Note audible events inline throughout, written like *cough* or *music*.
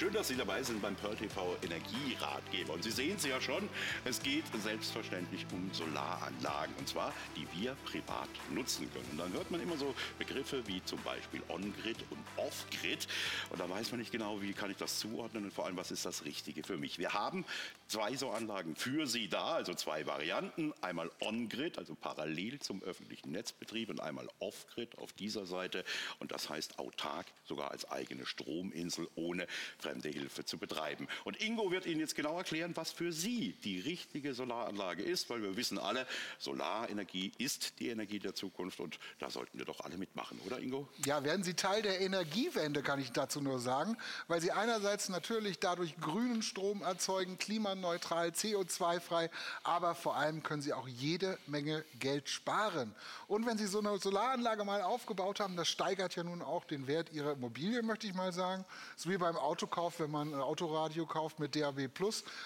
Schön, dass Sie dabei sind beim Pearl TV Energieratgeber. Und Sie sehen es ja schon, es geht selbstverständlich um Solaranlagen. Und zwar, die wir privat nutzen können. Und dann hört man immer so Begriffe wie zum Beispiel On-Grid und Off-Grid. Und da weiß man nicht genau, wie kann ich das zuordnen und vor allem, was ist das Richtige für mich. Wir haben zwei so Anlagen für Sie da, also zwei Varianten. Einmal On-Grid, also parallel zum öffentlichen Netzbetrieb und einmal Off-Grid auf dieser Seite. Und das heißt autark, sogar als eigene Strominsel ohne fremde Hilfe zu betreiben. Und Ingo wird Ihnen jetzt genau erklären, was für Sie die richtige Solaranlage ist, weil wir wissen alle, Solarenergie ist die Energie der Zukunft und da sollten wir doch alle mitmachen, oder Ingo? Ja, werden Sie Teil der Energiewende, kann ich dazu nur sagen, weil Sie einerseits natürlich dadurch grünen Strom erzeugen, klimaneutral, CO2-frei, aber vor allem können Sie auch jede Menge Geld sparen. Und wenn Sie so eine Solaranlage mal aufgebaut haben, das steigert ja nun auch den Wert Ihrer Immobilie, möchte ich mal sagen. So wie beim Autokauf, wenn man ein Autoradio kauft mit DAB+,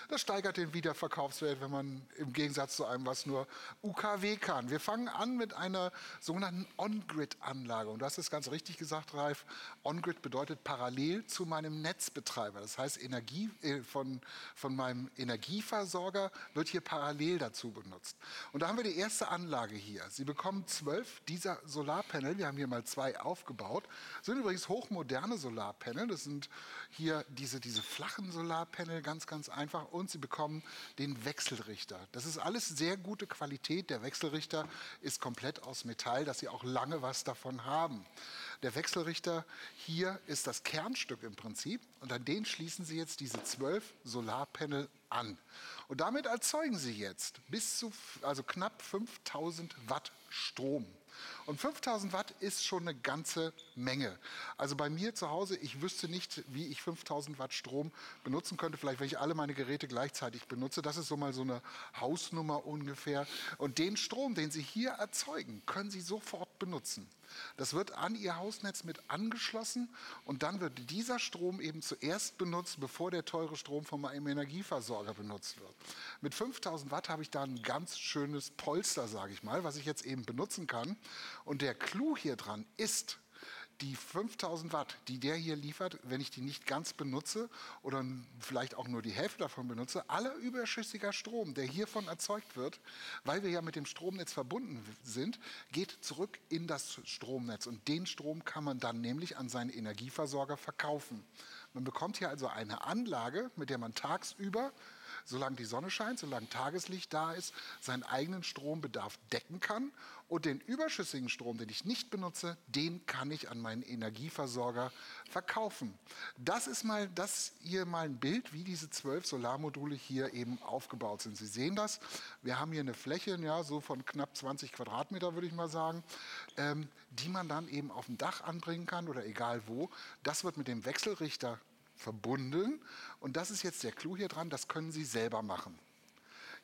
das steigert den Wiederverkaufswert, wenn man im Gegensatz zu einem, was nur UKW kann. Wir fangen an mit einer sogenannten On-Grid-Anlage. Und du hast es ganz richtig gesagt, Ralf. On-Grid bedeutet parallel zu meinem Netzbetreiber. Das heißt, Energie äh, von, von meinem Energieversorger wird hier parallel dazu benutzt. Und da haben wir die erste Anlage hier. Sie bekommen zwölf dieser Solarpanel. Wir haben hier mal zwei aufgebaut. Das sind übrigens hochmoderne Solarpanel. Das sind hier diese, diese flachen Solarpanel, ganz, ganz einfach. Und Sie bekommen den Wechselrichter. Das ist alles sehr gute Qualität. Der Wechselrichter ist komplett aus Metall, dass Sie auch lange was davon haben. Der Wechselrichter hier ist das Kernstück im Prinzip. Und an den schließen Sie jetzt diese zwölf Solarpanel an. Und damit erzeugen Sie jetzt bis zu also knapp 5000 Watt Strom. Und 5000 Watt ist schon eine ganze Menge. Also bei mir zu Hause, ich wüsste nicht, wie ich 5000 Watt Strom benutzen könnte. Vielleicht, wenn ich alle meine Geräte gleichzeitig benutze. Das ist so mal so eine Hausnummer ungefähr. Und den Strom, den Sie hier erzeugen, können Sie sofort benutzen. Das wird an Ihr Hausnetz mit angeschlossen und dann wird dieser Strom eben zuerst benutzt, bevor der teure Strom von meinem Energieversorger benutzt wird. Mit 5000 Watt habe ich da ein ganz schönes Polster, sage ich mal, was ich jetzt eben benutzen kann. Und der Clou hier dran ist, die 5000 Watt, die der hier liefert, wenn ich die nicht ganz benutze oder vielleicht auch nur die Hälfte davon benutze, aller überschüssiger Strom, der hiervon erzeugt wird, weil wir ja mit dem Stromnetz verbunden sind, geht zurück in das Stromnetz. Und den Strom kann man dann nämlich an seinen Energieversorger verkaufen. Man bekommt hier also eine Anlage, mit der man tagsüber solange die Sonne scheint, solange Tageslicht da ist, seinen eigenen Strombedarf decken kann. Und den überschüssigen Strom, den ich nicht benutze, den kann ich an meinen Energieversorger verkaufen. Das ist mal das hier mal ein Bild, wie diese zwölf Solarmodule hier eben aufgebaut sind. Sie sehen das. Wir haben hier eine Fläche, ja, so von knapp 20 Quadratmeter, würde ich mal sagen, ähm, die man dann eben auf dem Dach anbringen kann oder egal wo. Das wird mit dem Wechselrichter verbunden. Und das ist jetzt der Clou hier dran, das können Sie selber machen.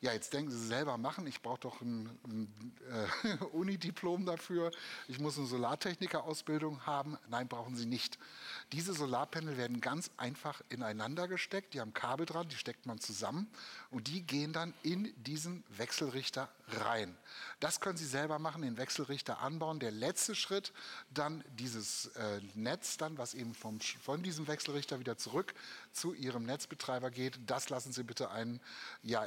Ja, jetzt denken Sie selber machen, ich brauche doch ein, ein äh, *laughs* Unidiplom dafür, ich muss eine Solartechniker-Ausbildung haben. Nein, brauchen Sie nicht. Diese Solarpanel werden ganz einfach ineinander gesteckt, die haben Kabel dran, die steckt man zusammen und die gehen dann in diesen Wechselrichter rein. Das können Sie selber machen, den Wechselrichter anbauen. Der letzte Schritt, dann dieses äh, Netz, dann, was eben vom, von diesem Wechselrichter wieder zurück zu Ihrem Netzbetreiber geht, das lassen Sie bitte einen ja,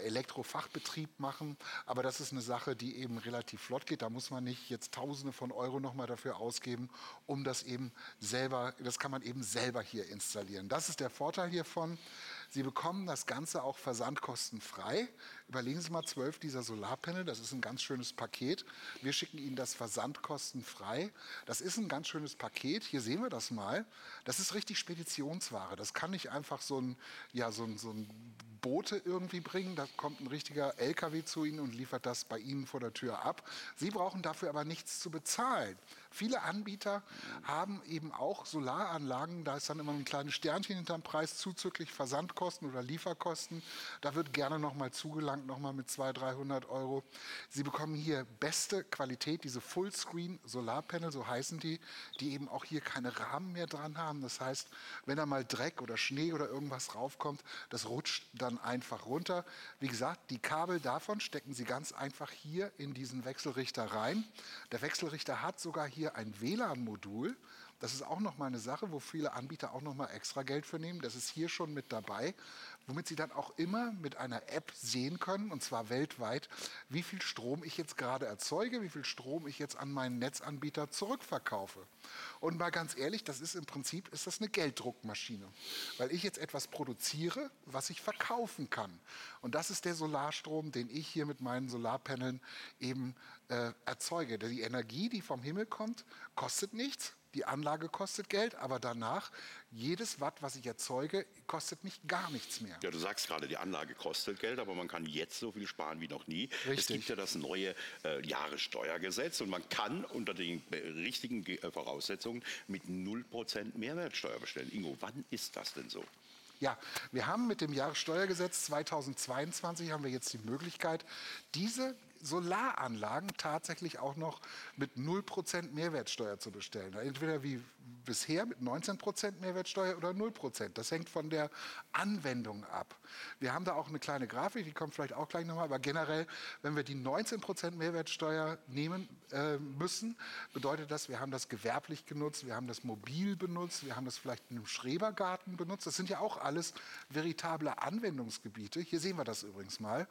Elektrofachbetrieb machen. Aber das ist eine Sache, die eben relativ flott geht. Da muss man nicht jetzt Tausende von Euro nochmal dafür ausgeben, um das eben selber, das kann man eben selber hier installieren. Das ist der Vorteil hiervon. Sie bekommen das Ganze auch versandkostenfrei. Überlegen Sie mal, zwölf dieser Solarpanel, das ist ein ganz schönes Paket. Wir schicken Ihnen das versandkostenfrei. Das ist ein ganz schönes Paket. Hier sehen wir das mal. Das ist richtig Speditionsware. Das kann nicht einfach so ein, ja, so ein, so ein Boote irgendwie bringen. Da kommt ein richtiger LKW zu Ihnen und liefert das bei Ihnen vor der Tür ab. Sie brauchen dafür aber nichts zu bezahlen. Viele Anbieter haben eben auch Solaranlagen. Da ist dann immer ein kleines Sternchen hinterm Preis zuzüglich Versandkosten oder Lieferkosten. Da wird gerne nochmal zugelangt, nochmal mit 200, 300 Euro. Sie bekommen hier beste Qualität, diese Fullscreen Solarpanel, so heißen die, die eben auch hier keine Rahmen mehr dran haben. Das heißt, wenn da mal Dreck oder Schnee oder irgendwas raufkommt, das rutscht dann einfach runter. Wie gesagt, die Kabel davon stecken Sie ganz einfach hier in diesen Wechselrichter rein. Der Wechselrichter hat sogar hier ein WLAN-Modul. Das ist auch noch mal eine Sache, wo viele Anbieter auch noch mal extra Geld für nehmen. Das ist hier schon mit dabei, womit Sie dann auch immer mit einer App sehen können, und zwar weltweit, wie viel Strom ich jetzt gerade erzeuge, wie viel Strom ich jetzt an meinen Netzanbieter zurückverkaufe. Und mal ganz ehrlich, das ist im Prinzip ist das eine Gelddruckmaschine, weil ich jetzt etwas produziere, was ich verkaufen kann. Und das ist der Solarstrom, den ich hier mit meinen Solarpaneln eben äh, erzeuge. Die Energie, die vom Himmel kommt, kostet nichts. Die Anlage kostet Geld, aber danach, jedes Watt, was ich erzeuge, kostet mich gar nichts mehr. Ja, du sagst gerade, die Anlage kostet Geld, aber man kann jetzt so viel sparen wie noch nie. Richtig. Es gibt ja das neue äh, Jahressteuergesetz und man kann unter den richtigen äh, Voraussetzungen mit 0% Mehrwertsteuer bestellen. Ingo, wann ist das denn so? Ja, wir haben mit dem Jahressteuergesetz 2022 haben wir jetzt die Möglichkeit, diese Solaranlagen tatsächlich auch noch mit 0% Mehrwertsteuer zu bestellen. Entweder wie bisher mit 19% Mehrwertsteuer oder 0%. Das hängt von der Anwendung ab. Wir haben da auch eine kleine Grafik, die kommt vielleicht auch gleich nochmal, aber generell, wenn wir die 19% Mehrwertsteuer nehmen äh, müssen, bedeutet das, wir haben das gewerblich genutzt, wir haben das mobil benutzt, wir haben das vielleicht in einem Schrebergarten benutzt. Das sind ja auch alles veritable Anwendungsgebiete. Hier sehen wir das übrigens mal.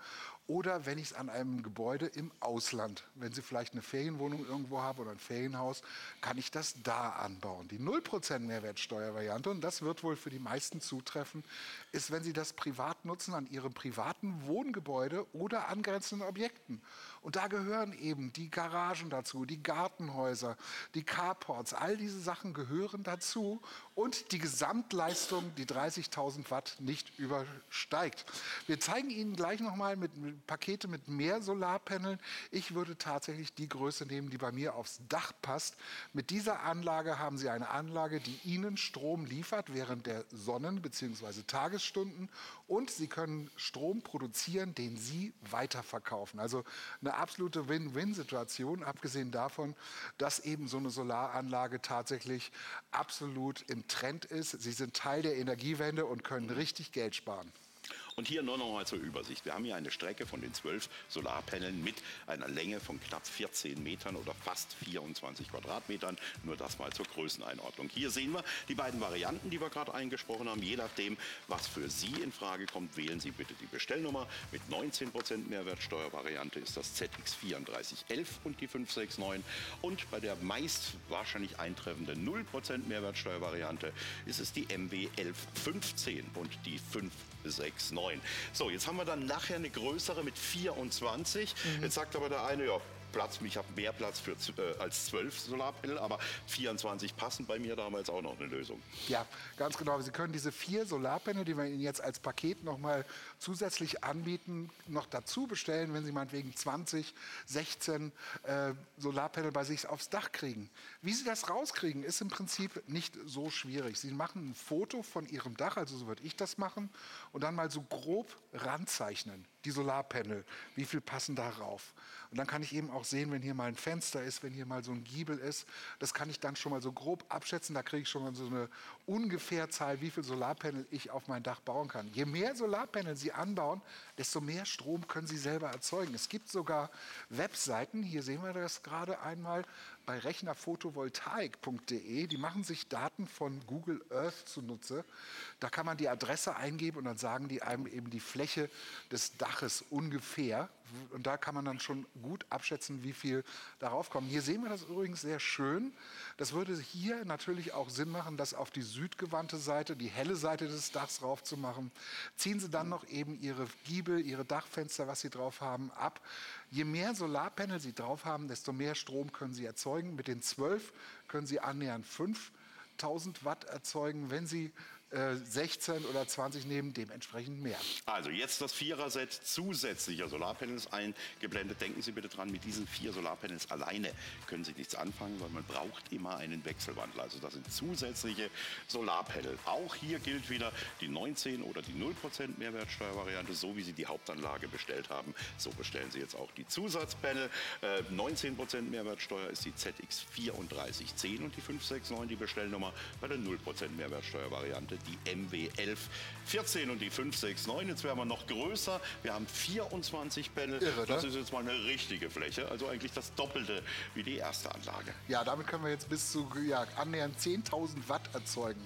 Oder wenn ich es an einem Gebäude im Ausland, wenn Sie vielleicht eine Ferienwohnung irgendwo haben oder ein Ferienhaus, kann ich das da anbauen. Die 0% Mehrwertsteuervariante, und das wird wohl für die meisten zutreffen, ist, wenn Sie das privat nutzen an Ihrem privaten Wohngebäude oder angrenzenden Objekten. Und da gehören eben die Garagen dazu, die Gartenhäuser, die Carports, all diese Sachen gehören dazu und die Gesamtleistung, die 30.000 Watt, nicht übersteigt. Wir zeigen Ihnen gleich nochmal mit, mit Pakete mit mehr Solarpaneln. Ich würde tatsächlich die Größe nehmen, die bei mir aufs Dach passt. Mit dieser Anlage haben Sie eine Anlage, die Ihnen Strom liefert während der Sonnen- bzw. Tagesstunden und Sie können Strom produzieren, den Sie weiterverkaufen. Also eine absolute Win-Win-Situation, abgesehen davon, dass eben so eine Solaranlage tatsächlich absolut im Trend ist. Sie sind Teil der Energiewende und können richtig Geld sparen. Und hier nur noch mal zur Übersicht. Wir haben hier eine Strecke von den zwölf Solarpanelen mit einer Länge von knapp 14 Metern oder fast 24 Quadratmetern. Nur das mal zur Größeneinordnung. Hier sehen wir die beiden Varianten, die wir gerade eingesprochen haben. Je nachdem, was für Sie in Frage kommt, wählen Sie bitte die Bestellnummer. Mit 19% Mehrwertsteuervariante ist das ZX3411 und die 569. Und bei der meist wahrscheinlich eintreffenden 0% Mehrwertsteuervariante ist es die MW 1115 und die 569. 9. So, jetzt haben wir dann nachher eine größere mit 24. Mhm. Jetzt sagt aber der eine, ja, Platz, ich habe mehr Platz für, äh, als 12 Solarpanel, aber 24 passen bei mir, da haben wir jetzt auch noch eine Lösung. Ja, ganz genau. Sie können diese vier Solarpanel, die wir Ihnen jetzt als Paket noch mal zusätzlich anbieten, noch dazu bestellen, wenn Sie meinetwegen 20, 16 äh, Solarpanel bei sich aufs Dach kriegen. Wie Sie das rauskriegen, ist im Prinzip nicht so schwierig. Sie machen ein Foto von Ihrem Dach, also so würde ich das machen, und dann mal so grob ranzeichnen, die Solarpanel, wie viel passen darauf. Und dann kann ich eben auch sehen, wenn hier mal ein Fenster ist, wenn hier mal so ein Giebel ist, das kann ich dann schon mal so grob abschätzen. Da kriege ich schon mal so eine ungefähr Zahl, wie viel Solarpanel ich auf mein Dach bauen kann. Je mehr Solarpanel Sie anbauen, desto mehr Strom können Sie selber erzeugen. Es gibt sogar Webseiten, hier sehen wir das gerade einmal, bei rechnerphotovoltaik.de. Die machen sich Daten von Google Earth zunutze. Da kann man die Adresse eingeben und dann sagen die einem eben die Fläche des Daches ungefähr. Und da kann man dann schon gut abschätzen, wie viel darauf kommt. Hier sehen wir das übrigens sehr schön. Das würde hier natürlich auch Sinn machen, das auf die südgewandte Seite, die helle Seite des Dachs raufzumachen. Ziehen Sie dann noch eben Ihre Giebel, Ihre Dachfenster, was Sie drauf haben, ab. Je mehr Solarpanel Sie drauf haben, desto mehr Strom können Sie erzeugen. Mit den 12 können Sie annähernd 5000 Watt erzeugen. Wenn Sie 16 äh, oder 20 nehmen, dementsprechend mehr. Also jetzt das Vierer-Set zusätzlicher Solarpanels eingeblendet. Denken Sie bitte dran, mit diesen vier Solarpanels alleine können Sie nichts anfangen, weil man braucht immer einen Wechselwandler. Also das sind zusätzliche Solarpanel. Auch hier gilt wieder die 19 oder die 0% Mehrwertsteuervariante, so wie Sie die Hauptanlage bestellt haben. So bestellen Sie jetzt auch die Zusatzpanel. Äh, 19% Mehrwertsteuer ist die ZX3410 und die 569 die Bestellnummer bei der 0% Mehrwertsteuervariante die MW 1114 und die 569. Jetzt werden wir noch größer. Wir haben 24 Panel. Irre, das ist jetzt mal eine richtige Fläche, also eigentlich das Doppelte wie die erste Anlage. Ja, damit können wir jetzt bis zu ja, annähernd 10.000 Watt erzeugen.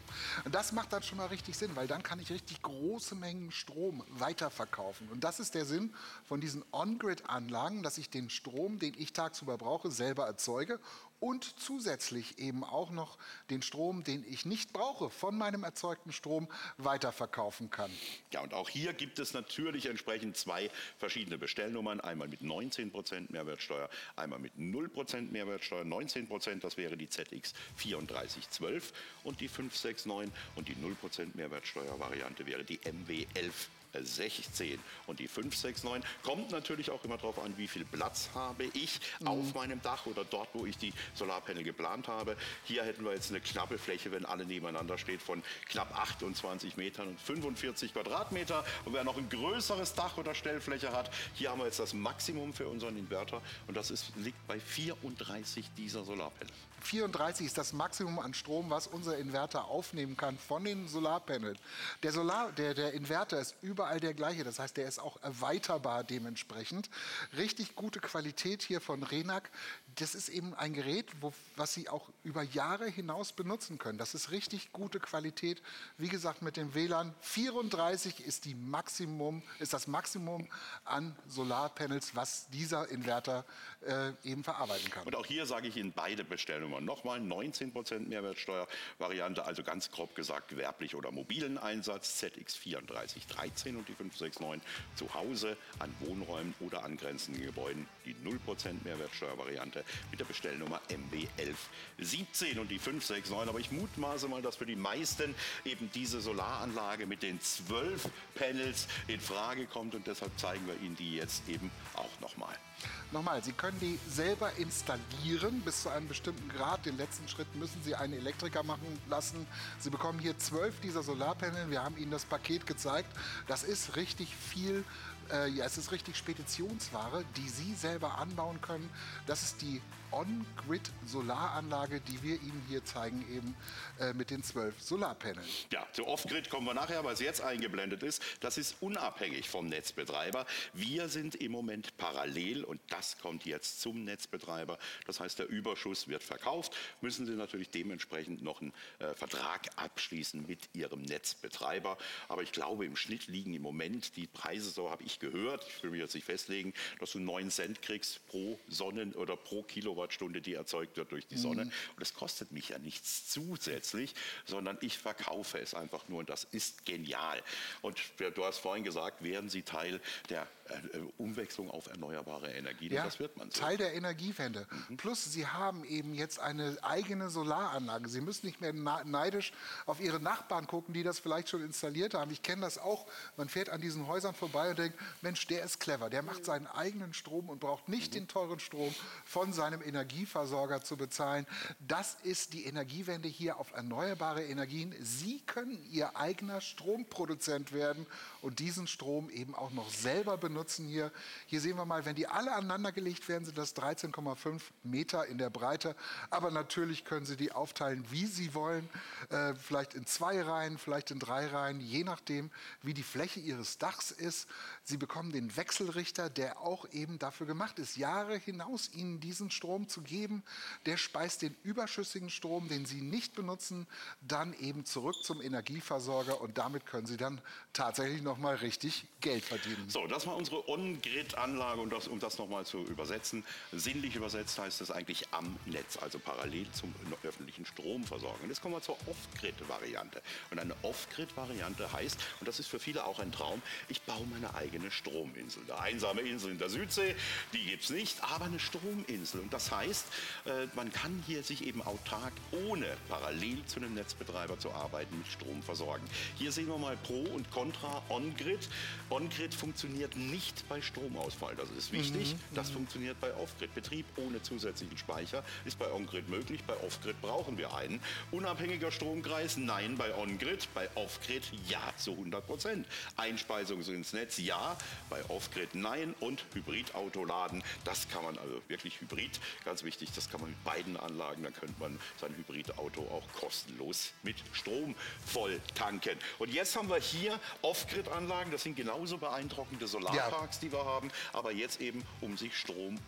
Und das macht dann schon mal richtig Sinn, weil dann kann ich richtig große Mengen Strom weiterverkaufen. Und das ist der Sinn von diesen On-Grid-Anlagen, dass ich den Strom, den ich tagsüber brauche, selber erzeuge und zusätzlich eben auch noch den Strom, den ich nicht brauche, von meinem erzeugten Strom weiterverkaufen kann. Ja, und auch hier gibt es natürlich entsprechend zwei verschiedene Bestellnummern. Einmal mit 19% Mehrwertsteuer, einmal mit 0% Mehrwertsteuer. 19% das wäre die ZX 3412 und die 569 und die 0% Mehrwertsteuer-Variante wäre die MW 11 16 und die 569. Kommt natürlich auch immer darauf an, wie viel Platz habe ich mhm. auf meinem Dach oder dort, wo ich die Solarpanel geplant habe. Hier hätten wir jetzt eine knappe Fläche, wenn alle nebeneinander steht, von knapp 28 Metern und 45 Quadratmeter. Und wer noch ein größeres Dach oder Stellfläche hat, hier haben wir jetzt das Maximum für unseren Inverter und das ist, liegt bei 34 dieser Solarpanel. 34 ist das Maximum an Strom, was unser Inverter aufnehmen kann von den Solarpanels. Der, Solar, der, der Inverter ist überall der gleiche, das heißt, der ist auch erweiterbar dementsprechend. Richtig gute Qualität hier von Renac. Das ist eben ein Gerät, wo, was Sie auch über Jahre hinaus benutzen können. Das ist richtig gute Qualität. Wie gesagt, mit dem WLAN 34 ist, die Maximum, ist das Maximum an Solarpanels, was dieser Inverter äh, eben verarbeiten kann. Und auch hier sage ich Ihnen beide Bestellungen wir nochmal 19% Mehrwertsteuervariante, also ganz grob gesagt gewerblich oder mobilen Einsatz, ZX 3413 und die 569 zu Hause, an Wohnräumen oder angrenzenden Gebäuden, die 0% Mehrwertsteuervariante mit der Bestellnummer MB 1117 und die 569. Aber ich mutmaße mal, dass für die meisten eben diese Solaranlage mit den zwölf Panels in Frage kommt und deshalb zeigen wir Ihnen die jetzt eben auch nochmal. Nochmal, Sie können die selber installieren bis zu einem bestimmten Grad. Den letzten Schritt müssen Sie einen Elektriker machen lassen. Sie bekommen hier zwölf dieser Solarpanel. Wir haben Ihnen das Paket gezeigt. Das ist richtig viel äh, ja, es ist richtig Speditionsware, die Sie selber anbauen können. Das ist die On-Grid-Solaranlage, die wir Ihnen hier zeigen, eben äh, mit den zwölf Solarpanels. Ja, zu Off-Grid kommen wir nachher, weil es jetzt eingeblendet ist. Das ist unabhängig vom Netzbetreiber. Wir sind im Moment parallel und das kommt jetzt zum Netzbetreiber. Das heißt, der Überschuss wird verkauft. Müssen Sie natürlich dementsprechend noch einen äh, Vertrag abschließen mit Ihrem Netzbetreiber. Aber ich glaube, im Schnitt liegen im Moment die Preise, so habe ich gehört, ich will mich jetzt nicht festlegen, dass du 9 Cent kriegst pro Sonnen- oder pro Kilowattstunde, die erzeugt wird durch die Sonne. Mhm. Und das kostet mich ja nichts zusätzlich, sondern ich verkaufe es einfach nur und das ist genial. Und du hast vorhin gesagt, werden Sie Teil der Umwechslung auf erneuerbare Energien. Ja, das wird man so. Teil der Energiewende. Mhm. Plus, Sie haben eben jetzt eine eigene Solaranlage. Sie müssen nicht mehr neidisch auf Ihre Nachbarn gucken, die das vielleicht schon installiert haben. Ich kenne das auch. Man fährt an diesen Häusern vorbei und denkt, Mensch, der ist clever. Der macht seinen eigenen Strom und braucht nicht mhm. den teuren Strom von seinem Energieversorger zu bezahlen. Das ist die Energiewende hier auf erneuerbare Energien. Sie können Ihr eigener Stromproduzent werden und diesen Strom eben auch noch selber benutzen benutzen hier. Hier sehen wir mal, wenn die alle aneinandergelegt werden, sind das 13,5 Meter in der Breite. Aber natürlich können Sie die aufteilen, wie Sie wollen. Äh, vielleicht in zwei Reihen, vielleicht in drei Reihen, je nachdem, wie die Fläche Ihres Dachs ist. Sie bekommen den Wechselrichter, der auch eben dafür gemacht ist, Jahre hinaus Ihnen diesen Strom zu geben. Der speist den überschüssigen Strom, den Sie nicht benutzen, dann eben zurück zum Energieversorger und damit können Sie dann tatsächlich noch mal richtig Geld verdienen. So, das war unsere On-Grid-Anlage, und das, um das nochmal zu übersetzen, sinnlich übersetzt heißt das eigentlich am Netz, also parallel zum öffentlichen Stromversorgung. Jetzt kommen wir zur Off-Grid-Variante. Und eine Off-Grid-Variante heißt, und das ist für viele auch ein Traum, ich baue meine eigene Strominsel. Eine einsame Insel in der Südsee, die gibt es nicht, aber eine Strominsel. Und das heißt, äh, man kann hier sich eben autark, ohne parallel zu einem Netzbetreiber zu arbeiten, mit Strom versorgen. Hier sehen wir mal Pro und Contra On-Grid. On-Grid funktioniert nicht nicht bei Stromausfall. Das ist wichtig. Mhm. Das funktioniert bei Off-Grid-Betrieb ohne zusätzlichen Speicher. Ist bei On-Grid möglich. Bei Off-Grid brauchen wir einen. Unabhängiger Stromkreis? Nein. Bei On-Grid? Bei Off-Grid? Ja, zu 100 Prozent. Einspeisung ins Netz? Ja. Bei Off-Grid? Nein. Und Hybridauto laden? Das kann man also wirklich Hybrid. Ganz wichtig, das kann man mit beiden Anlagen. Dann könnte man sein Hybridauto auch kostenlos mit Strom voll tanken. Und jetzt haben wir hier Off-Grid-Anlagen. Das sind genauso beeindruckende Solarparks, ja. Die wir haben. Aber jetzt eben, um sich Strom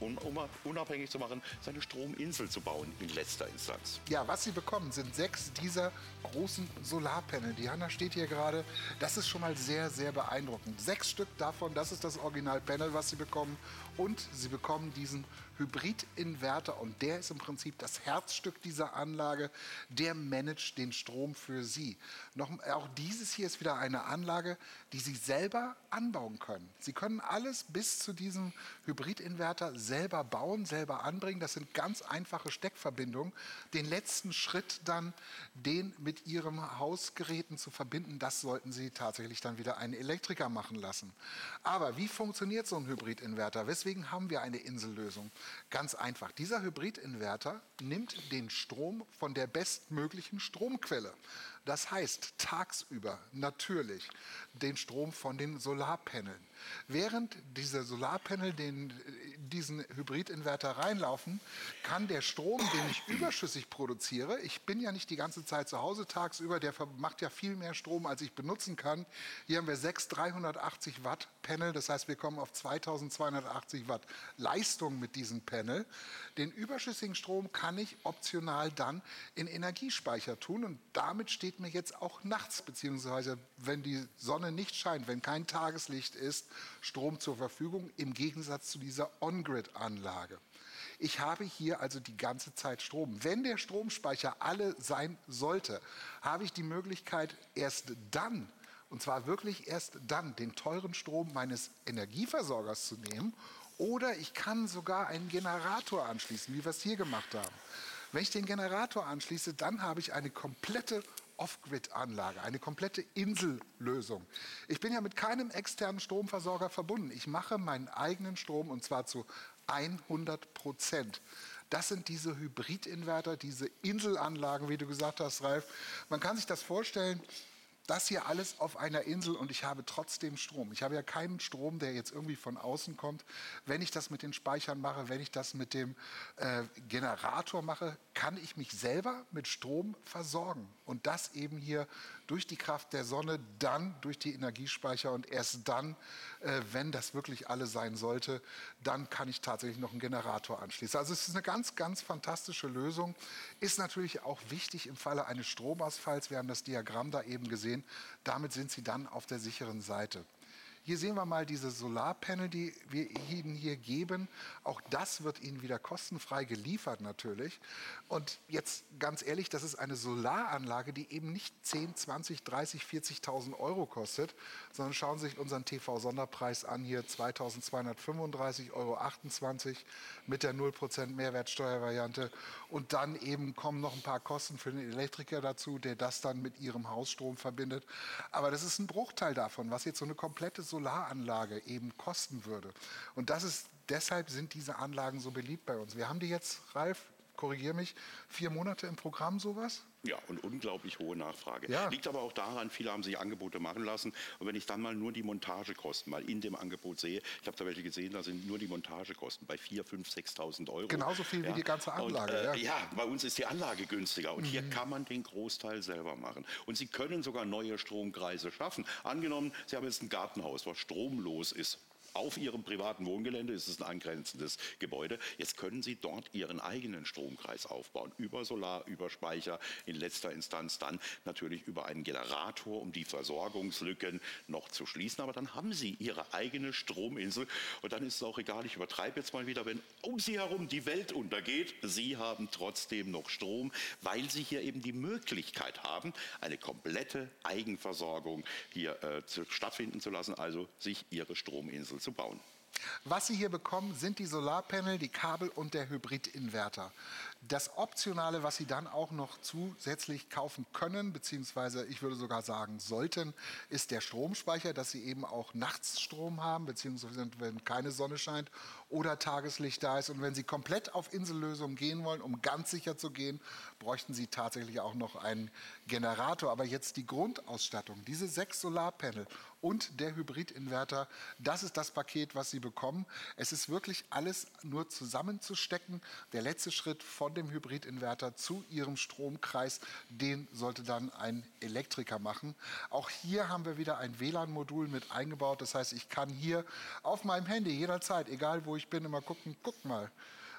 unabhängig zu machen, seine Strominsel zu bauen in letzter Instanz. Ja, was Sie bekommen, sind sechs dieser großen Solarpanel. Die Hanna steht hier gerade. Das ist schon mal sehr, sehr beeindruckend. Sechs Stück davon, das ist das Original-Panel, was Sie bekommen. Und Sie bekommen diesen Hybrid-Inverter und der ist im Prinzip das Herzstück dieser Anlage. Der managt den Strom für Sie. Noch, auch dieses hier ist wieder eine Anlage, die Sie selber anbauen können. Sie können alles bis zu diesem Hybrid-Inverter selber bauen, selber anbringen. Das sind ganz einfache Steckverbindungen. Den letzten Schritt dann, den mit Ihrem Hausgeräten zu verbinden, das sollten Sie tatsächlich dann wieder einen Elektriker machen lassen. Aber wie funktioniert so ein Hybrid-Inverter? Weswegen haben wir eine Insellösung? Ganz einfach. Dieser Hybrid-Inverter nimmt den Strom von der bestmöglichen Stromquelle. Das heißt tagsüber natürlich den Strom von den Solarpanelen. Während diese Solarpanel den, diesen Hybridinverter reinlaufen, kann der Strom, den ich überschüssig produziere, ich bin ja nicht die ganze Zeit zu Hause tagsüber, der macht ja viel mehr Strom, als ich benutzen kann. Hier haben wir sechs 380 Watt Panel, das heißt, wir kommen auf 2280 Watt Leistung mit diesem Panel. Den überschüssigen Strom kann ich optional dann in Energiespeicher tun und damit steht mir jetzt auch nachts, beziehungsweise wenn die Sonne nicht scheint, wenn kein Tageslicht ist, Strom zur Verfügung, im Gegensatz zu dieser On-Grid-Anlage. Ich habe hier also die ganze Zeit Strom. Wenn der Stromspeicher alle sein sollte, habe ich die Möglichkeit, erst dann, und zwar wirklich erst dann, den teuren Strom meines Energieversorgers zu nehmen. Oder ich kann sogar einen Generator anschließen, wie wir es hier gemacht haben. Wenn ich den Generator anschließe, dann habe ich eine komplette Off-Grid-Anlage, eine komplette Insellösung. Ich bin ja mit keinem externen Stromversorger verbunden. Ich mache meinen eigenen Strom und zwar zu 100 Prozent. Das sind diese Hybridinverter, diese Inselanlagen, wie du gesagt hast, Ralf. Man kann sich das vorstellen, das hier alles auf einer Insel und ich habe trotzdem Strom. Ich habe ja keinen Strom, der jetzt irgendwie von außen kommt. Wenn ich das mit den Speichern mache, wenn ich das mit dem äh, Generator mache, kann ich mich selber mit Strom versorgen. Und das eben hier durch die Kraft der Sonne, dann durch die Energiespeicher und erst dann, äh, wenn das wirklich alle sein sollte, dann kann ich tatsächlich noch einen Generator anschließen. Also es ist eine ganz, ganz fantastische Lösung. Ist natürlich auch wichtig im Falle eines Stromausfalls. Wir haben das Diagramm da eben gesehen. Damit sind Sie dann auf der sicheren Seite. Hier sehen wir mal diese Solarpanel, die wir Ihnen hier geben. Auch das wird Ihnen wieder kostenfrei geliefert natürlich. Und jetzt ganz ehrlich, das ist eine Solaranlage, die eben nicht 10, 20, 30, 40.000 Euro kostet, sondern schauen Sie sich unseren TV-Sonderpreis an, hier 2.235,28 Euro mit der 0% Mehrwertsteuervariante. Und dann eben kommen noch ein paar Kosten für den Elektriker dazu, der das dann mit Ihrem Hausstrom verbindet. Aber das ist ein Bruchteil davon, was jetzt so eine komplette Solaranlage Solaranlage eben kosten würde. Und das ist, deshalb sind diese Anlagen so beliebt bei uns. Wir haben die jetzt, Ralf, korrigiere mich, vier Monate im Programm sowas? Ja, und unglaublich hohe Nachfrage. Ja. Liegt aber auch daran, viele haben sich Angebote machen lassen. Und wenn ich dann mal nur die Montagekosten mal in dem Angebot sehe, ich habe da welche gesehen, da sind nur die Montagekosten bei 4.000, 5.000, 6.000 Euro. Genauso viel ja. wie die ganze Anlage. Und, äh, ja. ja. bei uns ist die Anlage günstiger. Und mhm. hier kann man den Großteil selber machen. Und Sie können sogar neue Stromkreise schaffen. Angenommen, Sie haben jetzt ein Gartenhaus, was stromlos ist auf Ihrem privaten Wohngelände, ist es ein angrenzendes Gebäude. Jetzt können Sie dort Ihren eigenen Stromkreis aufbauen, über Solar, über Speicher, in letzter Instanz dann natürlich über einen Generator, um die Versorgungslücken noch zu schließen. Aber dann haben Sie Ihre eigene Strominsel und dann ist es auch egal, ich übertreibe jetzt mal wieder, wenn um Sie herum die Welt untergeht, Sie haben trotzdem noch Strom, weil Sie hier eben die Möglichkeit haben, eine komplette Eigenversorgung hier äh, stattfinden zu lassen, also sich Ihre Strominsel zu zu bauen. Was Sie hier bekommen, sind die Solarpanel, die Kabel und der Hybridinverter. Das Optionale, was Sie dann auch noch zusätzlich kaufen können, beziehungsweise ich würde sogar sagen sollten, ist der Stromspeicher, dass Sie eben auch nachts Strom haben, beziehungsweise wenn keine Sonne scheint oder Tageslicht da ist. Und wenn Sie komplett auf Insellösung gehen wollen, um ganz sicher zu gehen, bräuchten Sie tatsächlich auch noch einen Generator. Aber jetzt die Grundausstattung, diese sechs Solarpanel und der Hybridinverter, das ist das Paket, was Sie bekommen. Es ist wirklich alles nur zusammenzustecken. Der letzte Schritt von dem Hybridinverter zu Ihrem Stromkreis, den sollte dann ein Elektriker machen. Auch hier haben wir wieder ein WLAN-Modul mit eingebaut. Das heißt, ich kann hier auf meinem Handy jederzeit, egal wo ich bin, immer gucken, guck mal,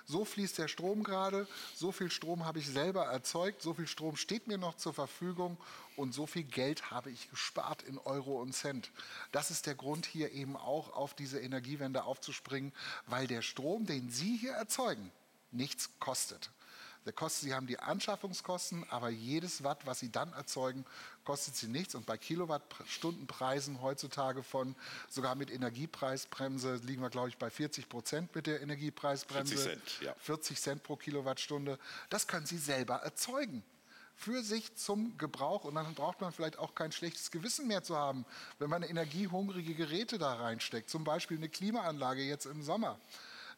so fließt der Strom gerade, so viel Strom habe ich selber erzeugt, so viel Strom steht mir noch zur Verfügung und so viel Geld habe ich gespart in Euro und Cent. Das ist der Grund hier eben auch auf diese Energiewende aufzuspringen, weil der Strom, den Sie hier erzeugen, nichts kostet. Der kostet, Sie haben die Anschaffungskosten, aber jedes Watt, was Sie dann erzeugen, kostet Sie nichts. Und bei Kilowattstundenpreisen heutzutage von sogar mit Energiepreisbremse liegen wir, glaube ich, bei 40 Prozent mit der Energiepreisbremse. 40 Cent, ja. 40 Cent pro Kilowattstunde. Das können Sie selber erzeugen für sich zum Gebrauch und dann braucht man vielleicht auch kein schlechtes Gewissen mehr zu haben, wenn man energiehungrige Geräte da reinsteckt, zum Beispiel eine Klimaanlage jetzt im Sommer.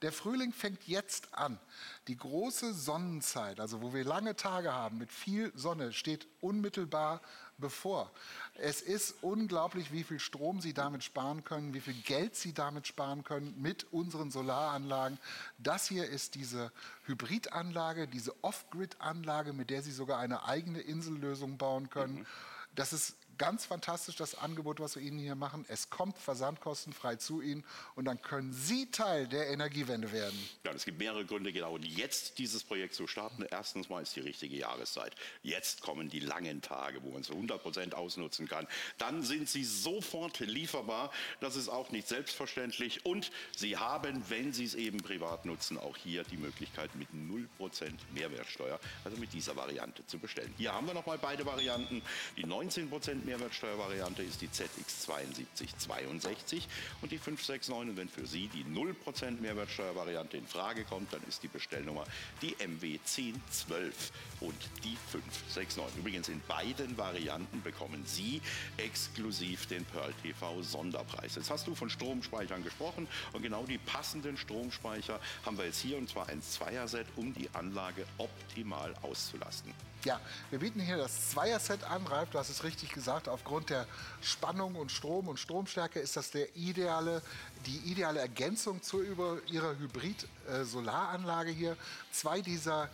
Der Frühling fängt jetzt an. Die große Sonnenzeit, also wo wir lange Tage haben mit viel Sonne, steht unmittelbar bevor. Es ist unglaublich, wie viel Strom Sie damit sparen können, wie viel Geld Sie damit sparen können mit unseren Solaranlagen. Das hier ist diese Hybridanlage, diese Off-Grid-Anlage, mit der Sie sogar eine eigene Insellösung bauen können. Mhm. Das ist ganz fantastisch, das Angebot, was wir Ihnen hier machen. Es kommt versandkostenfrei zu Ihnen und dann können Sie Teil der Energiewende werden. Ja, es gibt mehrere Gründe, genau jetzt dieses Projekt zu starten. Erstens mal ist die richtige Jahreszeit. Jetzt kommen die langen Tage, wo man es 100 Prozent ausnutzen kann. Dann sind sie sofort lieferbar. Das ist auch nicht selbstverständlich. Und Sie haben, wenn Sie es eben privat nutzen, auch hier die Möglichkeit mit 0 Prozent Mehrwertsteuer, also mit dieser Variante zu bestellen. Hier haben wir nochmal beide Varianten. Die 19 Prozent Mehrwertsteuervariante ist die ZX 7262 und die 569. Und wenn für Sie die 0% Mehrwertsteuervariante in Frage kommt, dann ist die Bestellnummer die MW 1012 und die 569. Übrigens in beiden Varianten bekommen Sie exklusiv den Pearl TV Sonderpreis. Jetzt hast du von Stromspeichern gesprochen und genau die passenden Stromspeicher haben wir jetzt hier und zwar ein Zweierset, um die Anlage optimal auszulasten. Ja, wir bieten hier das Zweier-Set an. Ralf, du hast es richtig gesagt. Aufgrund der Spannung und Strom und Stromstärke ist das der ideale, die ideale Ergänzung zu ihrer Hybrid-Solaranlage hier. Zwei dieser,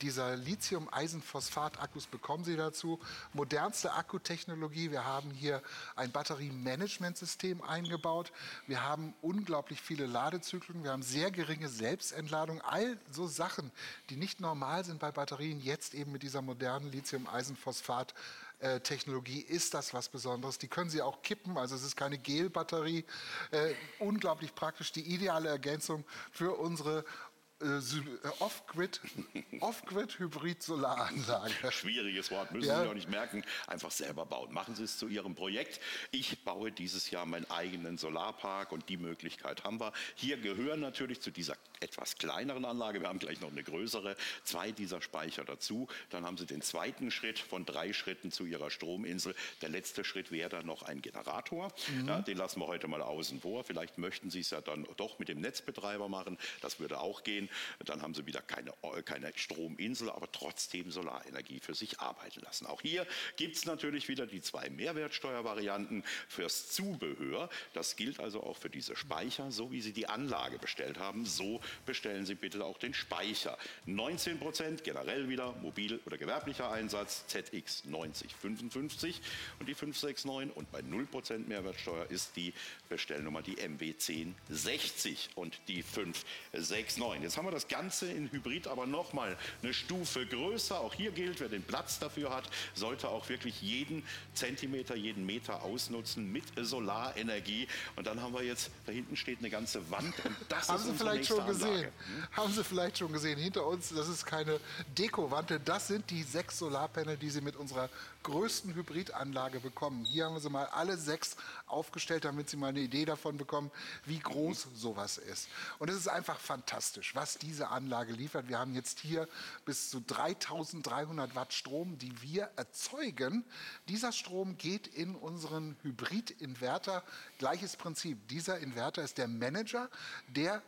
dieser Lithium-Eisenphosphat-Akkus bekommen Sie dazu. Modernste Akkutechnologie. Wir haben hier ein Batteriemanagementsystem eingebaut. Wir haben unglaublich viele Ladezyklen. Wir haben sehr geringe Selbstentladung. All so Sachen, die nicht normal sind bei Batterien, jetzt eben mit dieser modernen Lithium-Eisenphosphat Technologie ist das was Besonderes. Die können Sie auch kippen, also es ist keine Gelbatterie. Äh, unglaublich praktisch, die ideale Ergänzung für unsere äh, Off-Grid *laughs* Off Hybrid-Solaranlage. Schwieriges Wort, müssen ja. Sie auch nicht merken. Einfach selber bauen. Machen Sie es zu Ihrem Projekt. Ich baue dieses Jahr meinen eigenen Solarpark und die Möglichkeit haben wir. Hier gehören natürlich zu dieser etwas kleineren Anlage, wir haben gleich noch eine größere, zwei dieser Speicher dazu. Dann haben Sie den zweiten Schritt von drei Schritten zu Ihrer Strominsel. Der letzte Schritt wäre dann noch ein Generator. Mhm. Ja, den lassen wir heute mal außen vor. Vielleicht möchten Sie es ja dann doch mit dem Netzbetreiber machen. Das würde auch gehen. Dann haben Sie wieder keine, keine Strominsel, aber trotzdem Solarenergie für sich arbeiten lassen. Auch hier gibt es natürlich wieder die zwei Mehrwertsteuervarianten fürs Zubehör. Das gilt also auch für diese Speicher, so wie Sie die Anlage bestellt haben. So bestellen Sie bitte auch den Speicher. 19 Prozent generell wieder mobil oder gewerblicher Einsatz ZX 9055 und die 569 und bei 0 Prozent Mehrwertsteuer ist die Bestellnummer die MW 1060 und die 569. Jetzt haben wir das Ganze in Hybrid aber noch mal eine Stufe größer. Auch hier gilt, wer den Platz dafür hat, sollte auch wirklich jeden Zentimeter, jeden Meter ausnutzen mit Solarenergie. Und dann haben wir jetzt, da hinten steht eine ganze Wand und das haben ist Sie vielleicht schon gesehen? Hm? Haben Sie vielleicht schon gesehen? Hinter uns, das ist keine Dekowand, das sind die sechs Solarpanel, die Sie mit unserer größten Hybridanlage bekommen. Hier haben wir sie mal alle sechs aufgestellt, damit Sie mal eine Idee davon bekommen, wie groß sowas ist. Und es ist einfach fantastisch. Was diese Anlage liefert. Wir haben jetzt hier bis zu 3300 Watt Strom, die wir erzeugen. Dieser Strom geht in unseren Hybrid-Inverter. Gleiches Prinzip. Dieser Inverter ist der Manager, der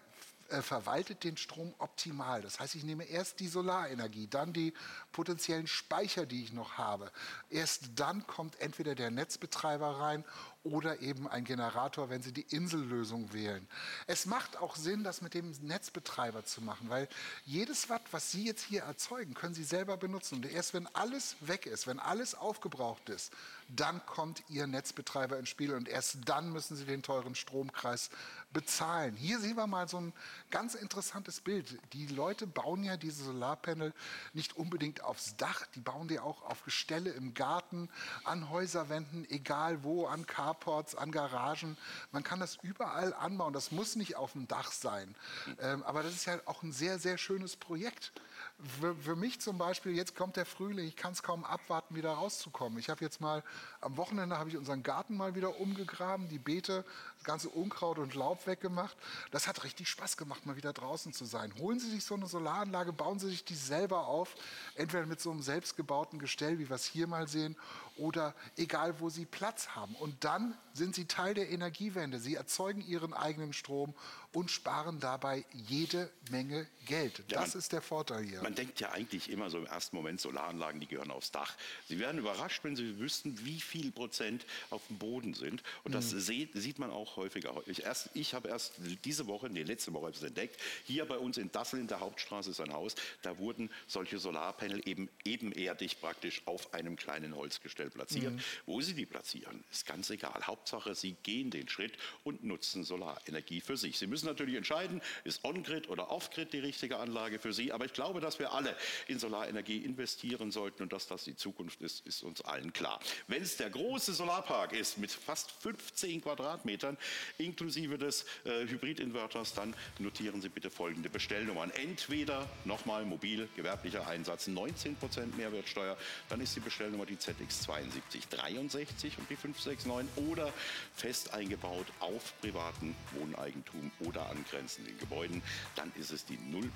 äh, verwaltet den Strom optimal. Das heißt, ich nehme erst die Solarenergie, dann die potenziellen Speicher, die ich noch habe. Erst dann kommt entweder der Netzbetreiber rein oder eben ein Generator, wenn Sie die Insellösung wählen. Es macht auch Sinn, das mit dem Netzbetreiber zu machen, weil jedes Watt, was Sie jetzt hier erzeugen, können Sie selber benutzen. Und erst wenn alles weg ist, wenn alles aufgebraucht ist, dann kommt Ihr Netzbetreiber ins Spiel und erst dann müssen Sie den teuren Stromkreis bezahlen. Hier sehen wir mal so ein ganz interessantes Bild. Die Leute bauen ja diese Solarpanel nicht unbedingt aufs Dach, die bauen die auch auf Gestelle im Garten, an Häuserwänden, egal wo, an Carports, an Garagen. Man kann das überall anbauen. Das muss nicht auf dem Dach sein. Ähm, aber das ist ja auch ein sehr, sehr schönes Projekt. Für, für, mich zum Beispiel, jetzt kommt der Frühling, ich kann es kaum abwarten, wieder rauszukommen. Ich habe jetzt mal, am Wochenende habe ich unseren Garten mal wieder umgegraben, die Beete, ganze Unkraut und Laub weggemacht. Das hat richtig Spaß gemacht, mal wieder draußen zu sein. Holen Sie sich so eine Solaranlage, bauen Sie sich die selber auf, entweder mit so einem selbstgebauten Gestell, wie wir es hier mal sehen, oder egal, wo Sie Platz haben. Und dann sind Sie Teil der Energiewende. Sie erzeugen Ihren eigenen Strom und sparen dabei jede Menge Geld. Das ja, man, ist der Vorteil hier. Man denkt ja eigentlich immer so im ersten Moment, Solaranlagen, die gehören aufs Dach. Sie werden überrascht, wenn Sie wüssten, wie viel Prozent auf dem Boden sind. Und das mhm. sieht man auch häufiger. Ich, erst, ich habe erst diese Woche, nee, letzte Woche es entdeckt, hier bei uns in Dassel in der Hauptstraße ist ein Haus, da wurden solche Solarpanel eben ebenerdig praktisch auf einem kleinen Holzgestell platziert. Mhm. Wo Sie die platzieren, ist ganz egal. Hauptsache, Sie gehen den Schritt und nutzen Solarenergie für sich. Sie müssen müssen natürlich entscheiden, ist On-Grid oder Off-Grid die richtige Anlage für Sie. Aber ich glaube, dass wir alle in Solarenergie investieren sollten und dass das die Zukunft ist, ist uns allen klar. Wenn es der große Solarpark ist mit fast 15 Quadratmetern inklusive des äh, Hybridinverters, dann notieren Sie bitte folgende Bestellnummern. Entweder nochmal mobil, gewerblicher Einsatz, 19% Mehrwertsteuer, dann ist die Bestellnummer die ZX 7263 und die 569 oder fest eingebaut auf privaten Wohneigentum oder angrenzenden Gebäuden, dann ist es die 0%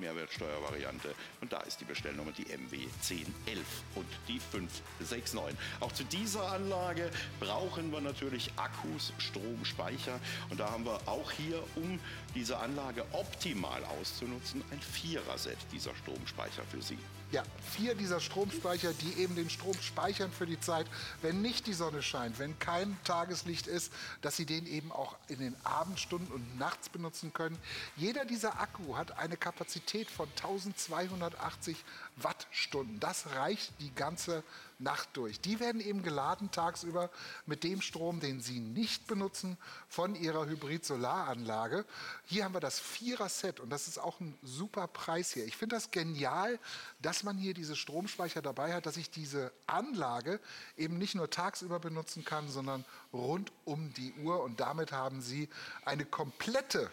Mehrwertsteuervariante und da ist die Bestellnummer die MW 1011 und die 569. Auch zu dieser Anlage brauchen wir natürlich Akkus, Strom, Speicher und da haben wir auch hier, um diese Anlage optimal auszunutzen, ein Vierer-Set dieser Stromspeicher für Sie. Ja, vier dieser Stromspeicher, die eben den Strom speichern für die Zeit, wenn nicht die Sonne scheint, wenn kein Tageslicht ist, dass Sie den eben auch in den Abendstunden und nachts benutzen können. Jeder dieser Akku hat eine Kapazität von 1280 Wattstunden. Das reicht die ganze Nacht durch. Die werden eben geladen tagsüber mit dem Strom, den Sie nicht benutzen, von Ihrer Hybrid-Solaranlage. Hier haben wir das Vierer-Set und das ist auch ein super Preis hier. Ich finde das genial, dass man hier diese Stromspeicher dabei hat, dass ich diese Anlage eben nicht nur tagsüber benutzen kann, sondern rund um die Uhr. Und damit haben Sie eine komplette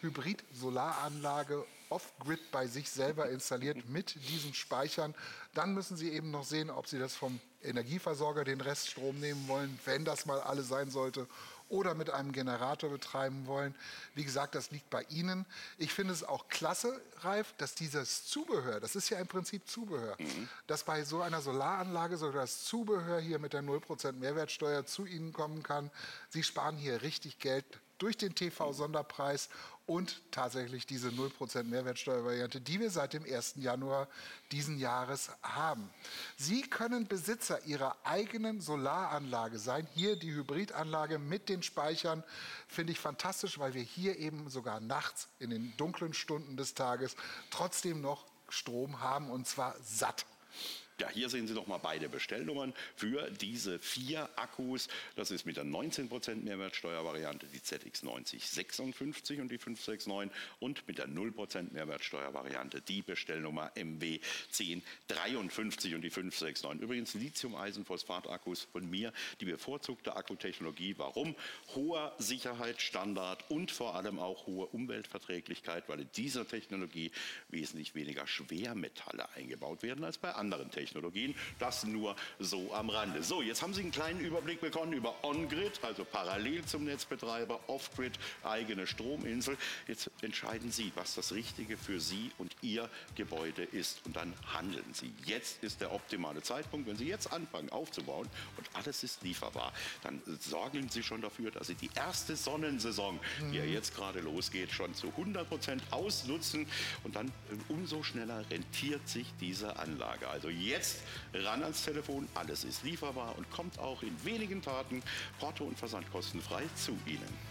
Hybrid-Solaranlage off-grid bei sich selber installiert *laughs* mit diesen Speichern. Dann müssen Sie eben noch sehen, ob Sie das vom Energieversorger den Reststrom nehmen wollen, wenn das mal alles sein sollte, oder mit einem Generator betreiben wollen. Wie gesagt, das liegt bei Ihnen. Ich finde es auch klasse, Ralf, dass dieses Zubehör, das ist ja im Prinzip Zubehör, mhm. dass bei so einer Solaranlage sogar das Zubehör hier mit der 0% Mehrwertsteuer zu Ihnen kommen kann. Sie sparen hier richtig Geld durch den TV-Sonderpreis und tatsächlich diese 0% Mehrwertsteuervariante, die wir seit dem 1. Januar diesen Jahres haben. Sie können Besitzer Ihrer eigenen Solaranlage sein. Hier die Hybridanlage mit den Speichern finde ich fantastisch, weil wir hier eben sogar nachts in den dunklen Stunden des Tages trotzdem noch Strom haben und zwar satt. Ja, hier sehen Sie noch mal beide Bestellnummern für diese vier Akkus. Das ist mit der 19% Mehrwertsteuervariante die ZX 9056 und die 569 und mit der 0% Mehrwertsteuervariante die Bestellnummer MW 1053 und die 569. Übrigens Lithium-Eisenphosphat-Akkus von mir, die bevorzugte Akkutechnologie. Warum? Hoher Sicherheitsstandard und vor allem auch hohe Umweltverträglichkeit, weil in dieser Technologie wesentlich weniger Schwermetalle eingebaut werden als bei anderen Technologien. Technologien. Das nur so am Rande. So, jetzt haben Sie einen kleinen Überblick bekommen über On-Grid, also parallel zum Netzbetreiber, Off-Grid, eigene Strominsel. Jetzt entscheiden Sie, was das Richtige für Sie und Ihr Gebäude ist und dann handeln Sie. Jetzt ist der optimale Zeitpunkt. Wenn Sie jetzt anfangen aufzubauen und alles ist lieferbar, dann sorgen Sie schon dafür, dass Sie die erste Sonnensaison, die ja jetzt gerade losgeht, schon zu 100 Prozent ausnutzen und dann äh, umso schneller rentiert sich diese Anlage. Also jetzt ran ans Telefon, alles ist lieferbar und kommt auch in wenigen Tagen Porto- und Versand kostenfrei zu Ihnen.